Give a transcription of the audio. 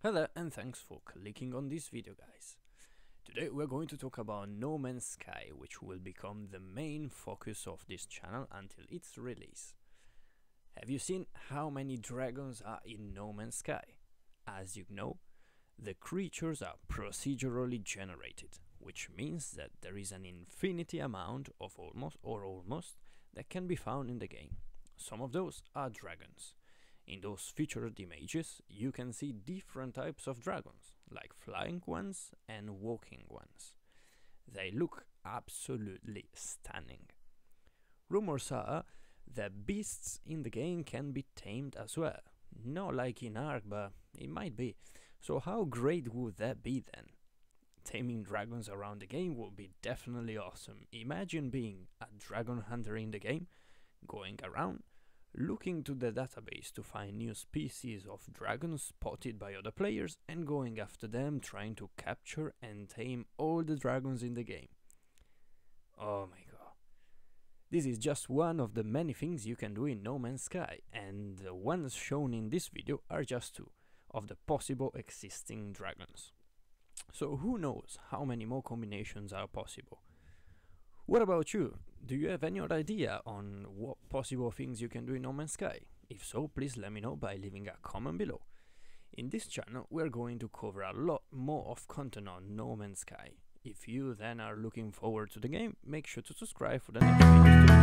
Hello and thanks for clicking on this video guys. Today we're going to talk about No Man's Sky which will become the main focus of this channel until its release. Have you seen how many dragons are in No Man's Sky? As you know, the creatures are procedurally generated, which means that there is an infinity amount of almost or almost that can be found in the game. Some of those are dragons. In those featured images, you can see different types of dragons, like flying ones and walking ones. They look absolutely stunning. Rumors are that beasts in the game can be tamed as well. Not like in Ark, but it might be. So how great would that be then? Taming dragons around the game would be definitely awesome. Imagine being a dragon hunter in the game, going around, looking to the database to find new species of dragons spotted by other players and going after them trying to capture and tame all the dragons in the game. Oh my god. This is just one of the many things you can do in No Man's Sky and the ones shown in this video are just two of the possible existing dragons. So who knows how many more combinations are possible. What about you? Do you have any other idea on what possible things you can do in No Man's Sky? If so, please let me know by leaving a comment below. In this channel, we're going to cover a lot more of content on No Man's Sky. If you then are looking forward to the game, make sure to subscribe for the next videos